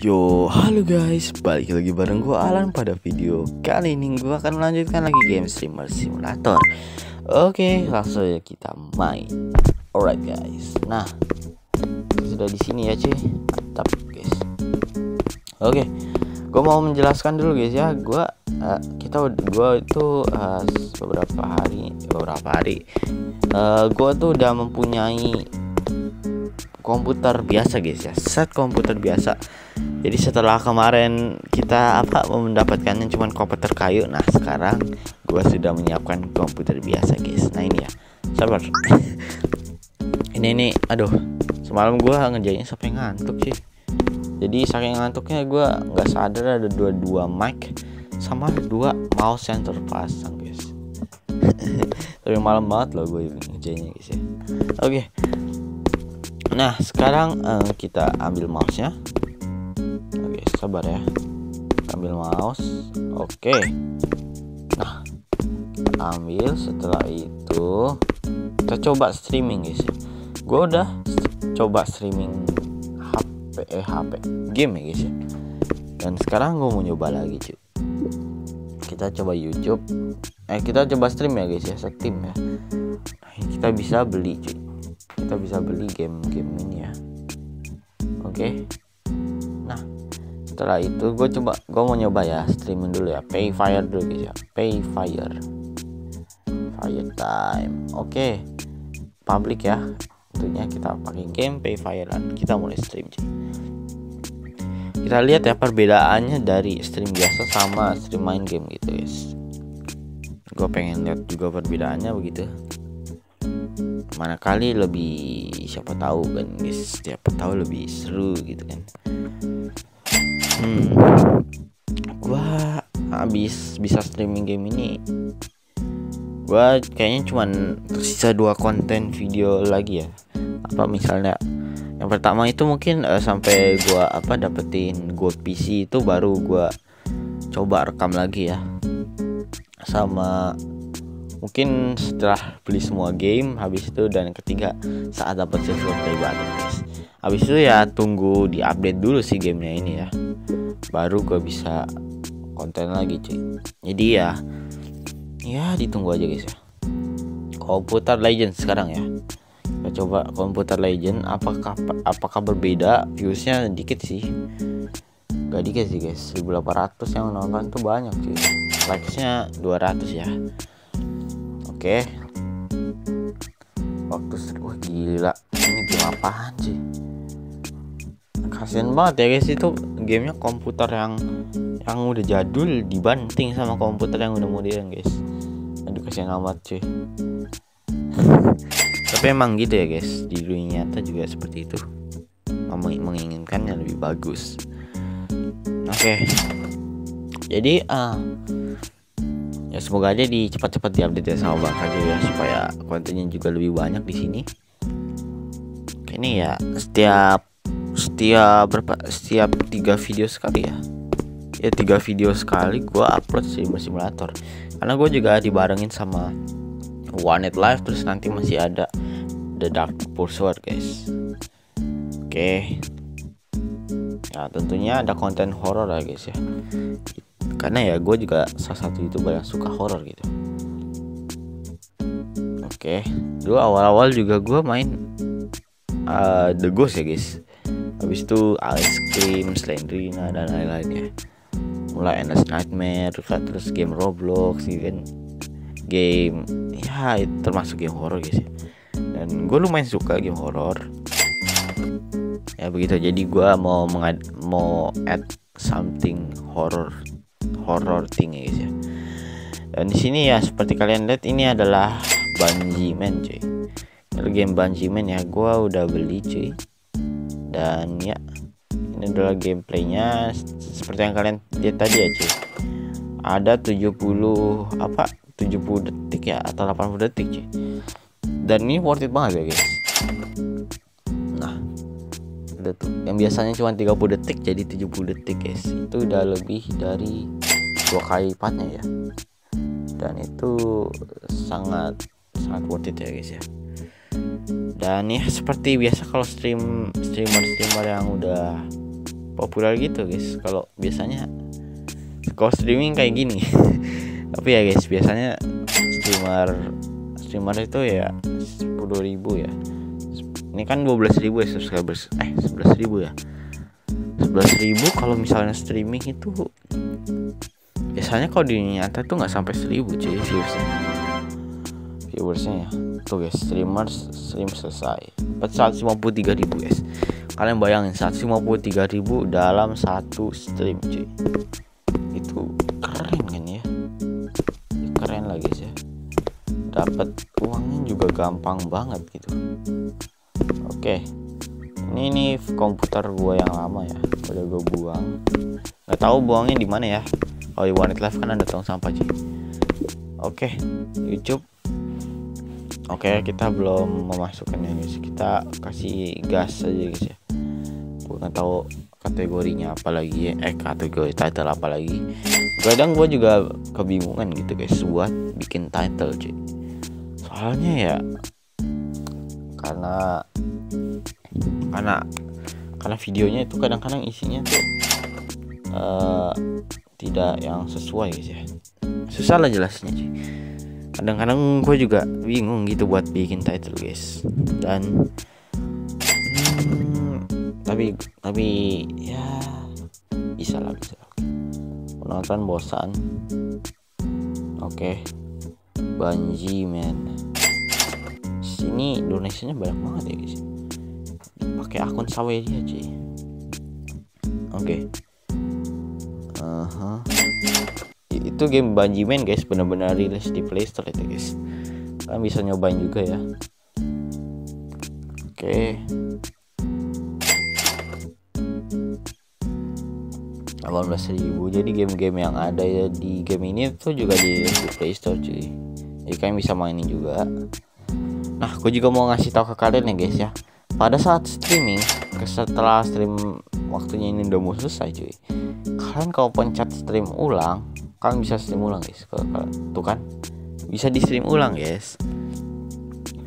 Yo, halo guys, balik lagi bareng gue Alan pada video kali ini gue akan melanjutkan lagi game Streamer Simulator. Oke, langsung aja kita main. Alright guys, nah sudah di sini ya cuy, mantap guys. Oke, gue mau menjelaskan dulu guys ya, gue uh, kita gue itu uh, beberapa hari beberapa hari, uh, gue tuh udah mempunyai komputer biasa guys ya. Set komputer biasa. Jadi setelah kemarin kita apa mendapatkannya cuman komputer kayu nah sekarang gua sudah menyiapkan komputer biasa guys. Nah ini ya. Sabar. Ini ini. Aduh. Semalam gua ngerjainnya sampai ngantuk sih jadi saking ngantuknya gua nggak sadar ada dua dua mic sama dua mouse yang terpasang guys. Tapi malam banget loh gue ngerjainnya guys ya. Oke. okay. Nah, sekarang uh, kita ambil mouse-nya. Oke, sabar ya. Ambil mouse. Oke. Nah, ambil setelah itu kita coba streaming guys ya. Gue udah coba streaming HP eh HP game ya guys ya. Dan sekarang gue mau nyoba lagi cuy. Kita coba YouTube. Eh kita coba stream ya guys ya, Steam ya. Nah, kita bisa beli cuy kita bisa beli game-game ini ya. Oke? Okay. nah setelah itu gue coba gue mau nyoba ya streaming dulu ya. Pay fire dulu guys ya. Pay fire. Fire time. Oke. Okay. public ya. Tentunya kita pakai game pay fire dan kita mulai stream kita lihat ya perbedaannya dari stream biasa sama stream main game gitu guys. Gue pengen lihat juga perbedaannya begitu mana kali lebih siapa tahu kan guys. Siapa tahu lebih seru gitu kan. Hmm. Gua habis bisa streaming game ini. Gua kayaknya cuman tersisa dua konten video lagi ya. Apa misalnya yang pertama itu mungkin uh, sampai gua apa dapetin gold PC itu baru gua coba rekam lagi ya. Sama mungkin setelah beli semua game habis itu dan ketiga saat dapat silver play guys habis itu ya tunggu di update dulu sih gamenya ini ya. Baru gue bisa konten lagi cuy. Jadi ya ya ditunggu aja guys ya. Komputer legend sekarang ya. Kita coba komputer legend apakah apakah berbeda? Viewsnya dikit sih. Gak dikit sih guys. 1800 yang nonton tuh banyak cuy. Likesnya 200 ya Oke. Waktu seru gila. Ini game apaan sih? Kasian banget ya guys itu gamenya komputer yang yang udah jadul dibanting sama komputer yang udah modern guys. Aduh kasihan amat cuy. Tapi emang gitu ya guys di dunia nyata juga seperti itu. menginginkan yang lebih bagus. Oke. Okay. Jadi uh, ya semoga aja di cepat-cepat diupdate ya sama Bang ya supaya kontennya juga lebih banyak di sini. Ini ya setiap setiap berapa setiap tiga video sekali ya. Ya tiga video sekali gue upload sih simulator. Karena gue juga dibarengin sama One Night Live terus nanti masih ada The Dark Pursuer guys. Oke. Okay. ya tentunya ada konten horror lah guys ya karena ya gue juga salah satu youtuber yang suka horror gitu. Oke okay. dulu awal-awal juga gue main uh, The Ghost ya guys. Habis itu Ice Cream, Slendrina dan lain-lainnya. Mulai Endless Nightmare terus game Roblox gitu kan game ya termasuk game horror guys ya. dan gue lumayan suka game horror. Ya begitu. Jadi gue mau mengad mau add something horror horror thing ya guys ya. Dan di sini ya seperti kalian lihat ini adalah Bungie Man cuy. Ini game Bungie Man ya gua udah beli cuy. Dan ya ini adalah gameplaynya. Seperti yang kalian lihat tadi ya cuy. Ada 70 apa 70 detik ya atau 80 detik cuy. Dan ini worth it banget ya guys. Nah ada tuh. Yang biasanya cuma 30 detik jadi 70 detik guys. Itu udah lebih dari dua kali lipatnya ya. Dan itu sangat sangat worth it ya guys ya. Dan ya seperti biasa kalau stream streamer streamer yang udah populer gitu guys kalau biasanya kalau streaming kayak gini. Tapi ya guys biasanya streamer streamer itu ya 10.000 ya. Ini kan 12.000 ya subscribers eh 11.000 ya. 11.000 kalau misalnya streaming itu biasanya kalau di nyata tuh nggak sampai 1000 cuy. Viewersnya. Viewersnya ya. Tuh guys streamers stream selesai. 153 ribu guys. Kalian bayangin 153 ribu dalam satu stream cuy. Itu keren kan ya, keren lah guys ya. Dapat uangnya juga gampang banget gitu. Oke. Ini nih komputer gua yang lama ya. Udah gue buang. Nggak tahu buangnya di mana ya oh di Warnet Live kan ada tong sampah cuy oke YouTube. Oke kita belum memasukkannya guys. Kita kasih gas aja guys ya. Gue nggak tahu kategorinya apa lagi. Ya eh kategori title apa lagi. Kadang gue juga kebingungan gitu guys buat bikin title cuy soalnya ya karena karena karena videonya itu kadang-kadang isinya tuh uh, tidak yang sesuai guys ya susah lah jelasnya cuy kadang-kadang gue juga bingung gitu buat bikin title guys. Dan tapi tapi ya bisa lah bisa penonton bosan. Oke. Okay. Banji man. Sini donasinya banyak banget ya guys. Pakai akun dia cuy oke. okay. -huh. itu game Banji Man guys. Benar-benar rilis di Playstore itu guys. Kalian bisa nyobain juga ya. Oke. okay. 18.000 jadi game-game yang ada ya di game ini tuh juga di, di Play Store cuy. Jadi kalian bisa mainin juga. Nah aku juga mau ngasih tahu ke kalian ya guys ya. Pada saat streaming setelah stream waktunya ini udah mau selesai cuy kalian kalau pencet stream ulang kalian bisa stream ulang guys. Tuh kan bisa di stream ulang guys.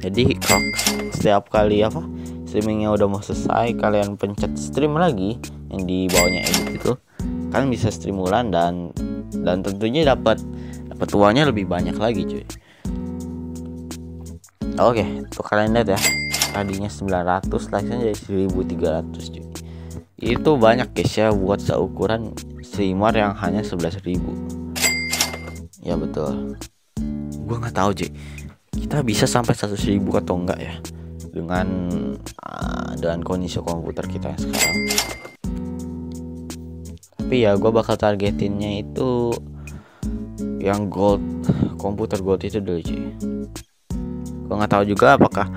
Jadi kalau setiap kali apa streamingnya udah mau selesai kalian pencet stream lagi yang di bawahnya edit itu kalian bisa streamulan dan dan tentunya dapat dapat uangnya lebih banyak lagi cuy. Oke tuh kalian lihat ya tadinya 900 likesnya jadi 1300 cuy itu banyak guys ya buat seukuran streamer yang hanya 11.000 ya betul. Gua nggak tahu cuy kita bisa sampai 100.000 atau enggak ya? Dengan uh, dengan kondisi komputer kita yang sekarang. Tapi ya gue bakal targetinnya itu yang gold komputer gold itu dulu cuy gue nggak tahu juga apakah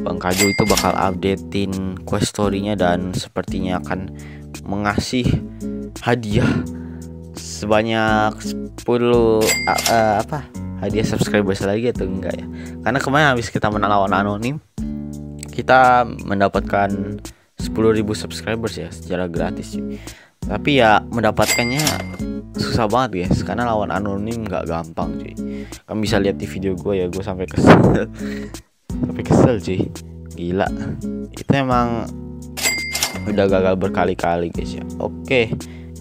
Bang Kaju itu bakal updatein quest story-nya dan sepertinya akan mengasih hadiah sebanyak 10 uh, uh, apa? Hadiah subscribers lagi atau enggak ya? Karena kemarin habis kita menang lawan anonim kita mendapatkan 10.000 subscribers ya secara gratis cuy tapi ya mendapatkannya susah banget guys. Karena lawan anonim nggak gampang cuy. Kamu bisa lihat di video gue ya gue sampai kesel sampai kesel cuy gila. Itu emang udah gagal berkali-kali guys ya. Oke.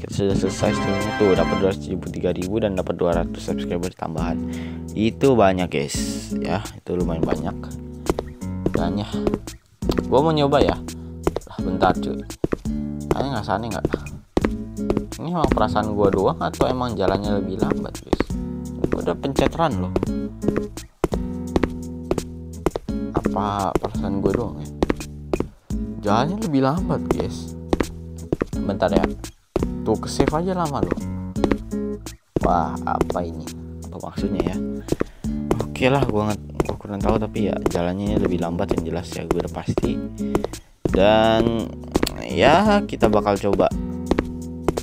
Kita sudah selesai streamnya tuh dapat 273 ribu dan dapat 200 subscriber tambahan. Itu banyak guys. Ya itu lumayan banyak. Banyak gue mau nyoba ya. Bentar cuy. Ini nggak sana nggak? Ini emang perasaan gua doang atau emang jalannya lebih lambat guys? Gua udah pencet run loh apa perasaan gua doang ya? Jalannya lebih lambat guys. Bentar ya. Tuh ke save aja lama loh. Wah apa ini? Apa maksudnya ya? Oke lah gua nggak gua kurang tahu tapi ya jalannya lebih lambat yang jelas ya gue udah pasti. Dan ya kita bakal coba.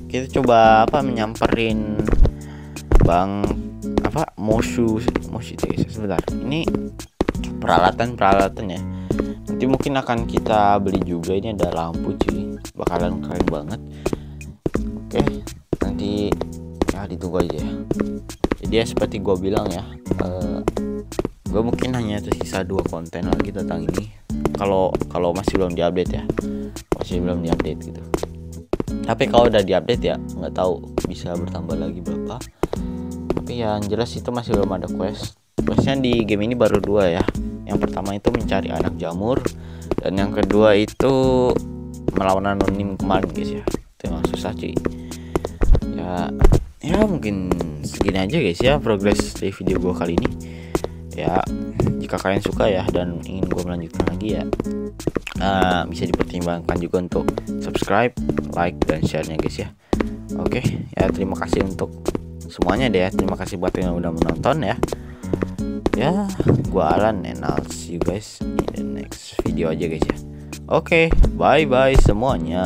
Kita coba apa menyamperin bang apa mosu mosu sebentar. Ini peralatan peralatan ya. Nanti mungkin akan kita beli juga. Ini ada lampu cuy. Bakalan keren banget. Oke nanti ya ditunggu aja ya. Jadi ya seperti gue bilang ya uh, eh, gue mungkin hanya tersisa dua konten lagi tentang ini. Kalau kalau masih belum diupdate ya. Masih belum diupdate gitu. Tapi kalau udah diupdate ya nggak tahu bisa bertambah lagi berapa. Tapi yang jelas itu masih belum ada quest questnya di game ini baru dua ya. Yang pertama itu mencari anak jamur dan yang kedua itu melawan anonim kemarin guys ya. Itu emang susah cuy. Ya ya mungkin segini aja guys ya progres di video gua kali ini. Ya jika kalian suka ya dan ingin gue melanjutkan lagi ya uh, bisa dipertimbangkan juga untuk subscribe like dan share nya guys ya. Oke okay, ya terima kasih untuk semuanya deh ya. Terima kasih buat yang udah menonton ya ya gua Alan and I'll see you guys in the next video aja guys ya. Oke okay, bye bye semuanya